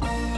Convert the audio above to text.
Bye.